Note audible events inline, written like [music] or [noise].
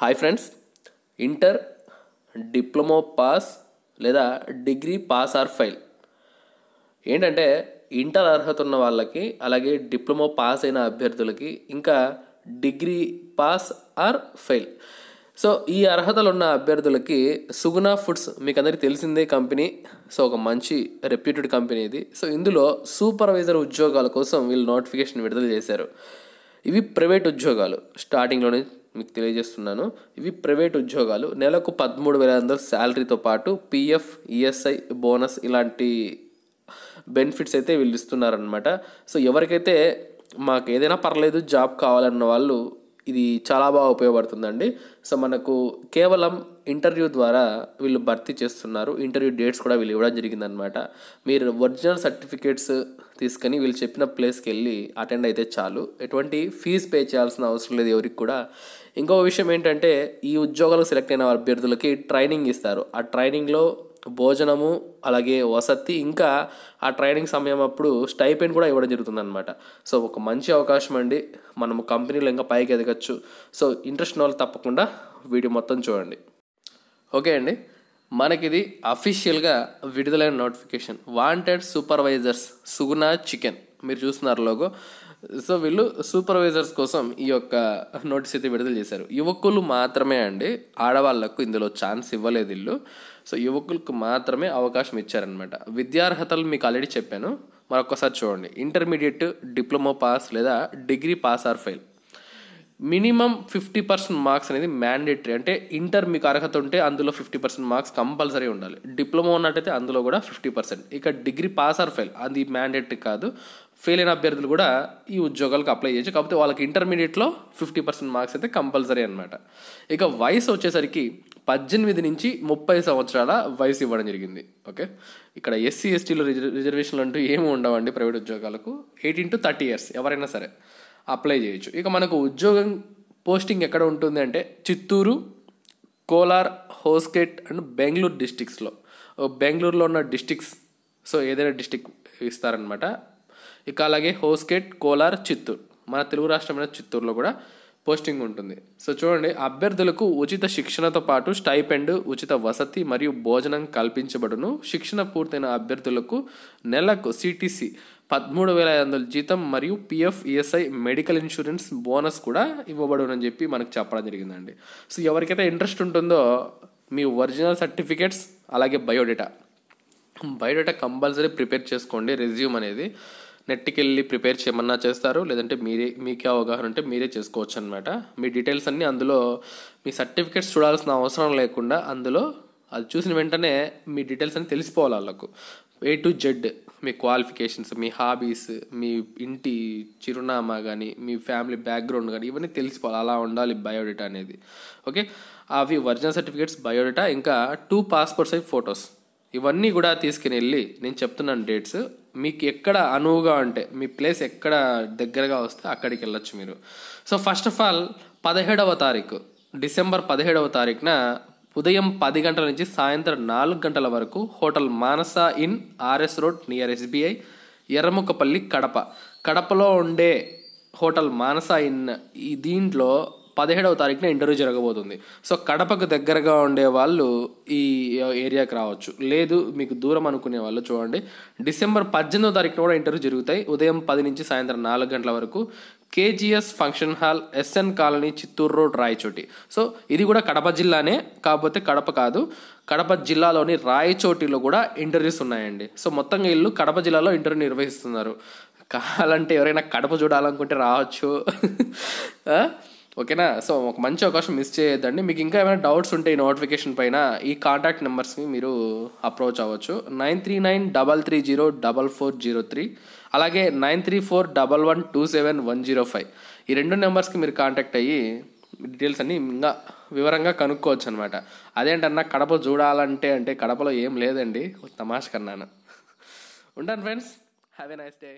Hi friends inter diploma pass లేదా degree pass or fail ఏంటంటే inter అర్హత ఉన్న వాళ్ళకి అలాగే డిప్లొమా పాస్ అయిన అభ్యర్థులకి ఇంకా degree pass or fail so ఈ అర్హతలు ఉన్న అభ్యర్థులకి సుగుణ ఫుడ్స్ మీకు అందరికీ తెలిసిందే కంపెనీ. సో ఒక మంచి రెప్యూటెడ్ కంపెనీ ఇది. సో ఇందులో సూపర్వైజర్ ఉద్యోగాల కోసం వీళ్ళు నోటిఫికేషన్ విడుదల చేశారు. ఇవి ప్రైవేట్ ఉద్యోగాలు. స్టార్టింగ్లోనే మీకు తెలియజేస్తున్నాను. ఇవి ప్రైవేట్ ఉద్యోగాలు. నెలకు పదమూడు వేల ఐదు వందల శాలరీతో పాటు పిఎఫ్ ఈఎస్ఐ బోనస్ ఇలాంటి బెనిఫిట్స్ అయితే వీళ్ళు ఇస్తున్నారనమాట సో ఎవరికైతే మాకు ఏదైనా పర్లేదు జాబ్ కావాలన్న వాళ్ళు ఇది చాలా బాగా ఉపయోగపడుతుందండి. సో మనకు కేవలం ఇంటర్వ్యూ ద్వారా వీళ్ళు భర్తీ చేస్తున్నారు. ఇంటర్వ్యూ డేట్స్ కూడా వీళ్ళు ఇవ్వడం జరిగిందనమాట మీరు ఒరిజినల్ సర్టిఫికేట్స్ తీసుకొని వీళ్ళు చెప్పిన ప్లేస్కి వెళ్ళి అటెండ్ అయితే చాలు. ఎటువంటి ఫీజు పే చేయాల్సిన అవసరం లేదు ఎవరికి కూడా. ఇంకో విషయం ఏంటంటే ఈ ఉద్యోగాలు సెలెక్ట్ అయిన అభ్యర్థులకి ట్రైనింగ్ ఇస్తారు. ఆ ట్రైనింగ్లో భోజనము అలాగే వసతి ఇంకా ఆ ట్రైనింగ్ సమయం అప్పుడు స్టైపెండ్ కూడా ఇవ్వడం జరుగుతుంది అనమాట సో ఒక మంచి అవకాశం అండి. మనము కంపెనీలో ఇంకా పైకి ఎదగచ్చు. సో ఇంట్రెస్ట్ వాళ్ళు తప్పకుండా వీడియో మొత్తం చూడండి. ఓకే అండి. మనకిది అఫీషియల్గా విడుదలైన notification wanted supervisors Suguna chicken మీరు చూస్తున్నారు లోగో సో వీళ్ళు సూపర్వైజర్స్ కోసం ఈ యొక్క నోటీస్ అయితే విడుదల చేశారు. యువకులు మాత్రమే అండి ఆడవాళ్ళకు ఇందులో ఛాన్స్ ఇవ్వలేదు ఇల్లు సో యువకులకు మాత్రమే అవకాశం ఇచ్చారనమాట విద్యార్హతలు మీకు ఆల్రెడీ చెప్పాను. మరొకసారి చూడండి. ఇంటర్మీడియట్ డిప్లొమా పాస్ లేదా degree pass or fail minimum fifty percent marks అనేది మ్యాండేటరీ. అంటే ఇంటర్ మీకు అర్హత ఉంటే అందులో ఫిఫ్టీ పర్సెంట్ మార్క్స్ కంపల్సరీ ఉండాలి. డిప్లొమా ఉన్నట్టయితే అందులో కూడా ఫిఫ్టీ పర్సెంట్. ఇక డిగ్రీ పాస్ ఆర్ ఫెయిల్ అది మ్యాండేటరీ కాదు. ఫెయిల్ అయిన అభ్యర్థులు కూడా ఈ ఉద్యోగాలకు అప్లై చేయొచ్చు. కాకపోతే వాళ్ళకి ఇంటర్మీడియట్లో ఫిఫ్టీ పర్సెంట్ మార్క్స్ అయితే కంపల్సరీ అనమాట ఇక వయసు వచ్చేసరికి పద్దెనిమిది నుంచి ముప్పై సంవత్సరాల వయసు ఇవ్వడం జరిగింది. ఓకే? ఇక్కడ ఎస్సీ ఎస్టీలో రిజర్వేషన్లు అంటూ ఏమి ఉండవండి ప్రైవేట్ ఉద్యోగాలకు. ఎయిటీన్ టు థర్టీ ఇయర్స్ ఎవరైనా సరే. అప్లై చేయొచ్చు. ఇక మనకు ఉద్యోగం పోస్టింగ్ ఎక్కడ ఉంటుంది అంటే చిత్తూరు కోలార్ హోస్కెట్ అండ్ బెంగళూరు డిస్టిక్స్లో బెంగళూరులో ఉన్న డిస్టిక్స్ సో ఏదైనా డిస్టిక్ ఇస్తారనమాట ఇక అలాగే హోస్కెట్ కోలార్ చిత్తూరు. మన తెలుగు రాష్ట్రమైన చిత్తూరులో కూడా పోస్టింగ్ ఉంటుంది. సో చూడండి అభ్యర్థులకు ఉచిత శిక్షణతో పాటు స్టైపెండ్ ఉచిత వసతి మరియు భోజనం కల్పించబడును. శిక్షణ పూర్తయిన అభ్యర్థులకు నెలకు సిటీసీ పదమూడు వేల ఐదు వందల జీతం మరియు PF ESI medical insurance bonus కూడా ఇవ్వబడునని చెప్పి మనకు చెప్పడం జరిగిందండి. సో ఎవరికైతే ఇంట్రెస్ట్ ఉంటుందో మీ ఒరిజినల్ సర్టిఫికేట్స్ అలాగే బయోడేటా బయోడేటా కంపల్సరీ ప్రిపేర్ చేసుకోండి రెజ్యూమ్ అనేది. నెట్కి వెళ్ళి ప్రిపేర్ చేయమన్నా చేస్తారు లేదంటే మీరే మీకే అవగాహన ఉంటే మీరే చేసుకోవచ్చు అనమాట మీ డీటెయిల్స్ అన్నీ అందులో మీ సర్టిఫికేట్స్ చూడాల్సిన అవసరం లేకుండా అందులో అది చూసిన వెంటనే మీ డీటెయిల్స్ అన్ని తెలిసిపోవాలి వాళ్ళకు. ఏ టు జెడ్ మీ క్వాలిఫికేషన్స్ మీ హాబీస్ మీ ఇంటి చిరునామా కానీ మీ ఫ్యామిలీ బ్యాక్గ్రౌండ్ కానీ ఇవన్నీ తెలిసిపోవాలి. అలా ఉండాలి బయోడేటా అనేది. ఓకే అవి ఒరిజినల్ సర్టిఫికేట్స్ బయోడేటా ఇంకా టూ పాస్పోర్ట్ సైజ్ ఫొటోస్ ఇవన్నీ కూడా తీసుకుని వెళ్ళి నేను చెప్తున్నాను డేట్స్ మీకు ఎక్కడ అనువుగా ఉంటే మీ ప్లేస్ ఎక్కడ దగ్గరగా వస్తే అక్కడికి వెళ్ళొచ్చు మీరు. సో ఫస్ట్ ఆఫ్ ఆల్ పదిహేడవ తారీఖు డిసెంబర్ పదిహేడవ తారీఖున ఉదయం పది గంటల నుంచి సాయంత్రం నాలుగు గంటల వరకు hotel Manasa in R S road near SBI Erramukkapalli Kadapa. కడపలో ఉండే హోటల్ మానస ఇన్ ఈ దీంట్లో పదిహేడవ తారీఖున ఇంటర్వ్యూ జరగబోతుంది. సో కడపకు దగ్గరగా ఉండే వాళ్ళు ఈ ఏరియాకి రావచ్చు. లేదు మీకు దూరం అనుకునే వాళ్ళు చూడండి. డిసెంబర్ పద్దెనిమిదో తారీఖున కూడా ఇంటర్వ్యూ జరుగుతాయి. ఉదయం పది నుంచి సాయంత్రం నాలుగు గంటల వరకు KGS function hall SN colony Chittoor road Rayachoti. So ఇది కూడా కడప జిల్లానే కాకపోతే కడప కాదు. కడప జిల్లాలోని రాయచోటిలో కూడా ఇంటర్వ్యూస్ ఉన్నాయండి. సో మొత్తంగా ఇల్లు కడప జిల్లాలో ఇంటర్వ్యూ నిర్వహిస్తున్నారు. కావాలంటే ఎవరైనా కడప చూడాలనుకుంటే రావచ్చు. [laughs] ఓకేనా? సో ఒక మంచి అవకాశం మిస్ చేయొద్దండి. మీకు ఇంకా ఏమైనా డౌట్స్ ఉంటే ఈ నోటిఫికేషన్ పైన ఈ కాంటాక్ట్ నెంబర్స్ని మీరు అప్రోచ్ అవ్వచ్చు. Nine three nine double three zero double four zero three అలాగే nine three four double one two seven one zero five ఈ రెండు నెంబర్స్కి మీరు కాంటాక్ట్ అయ్యి డీటెయిల్స్ అన్నీ ఇంకా వివరంగా కనుక్కోవచ్చు అనమాట అదేంటన్నా కడప చూడాలంటే అంటే కడపలో ఏం లేదండి. తమాష కన్నాను. ఉంటాను friends have a nice day